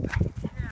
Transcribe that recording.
Yeah.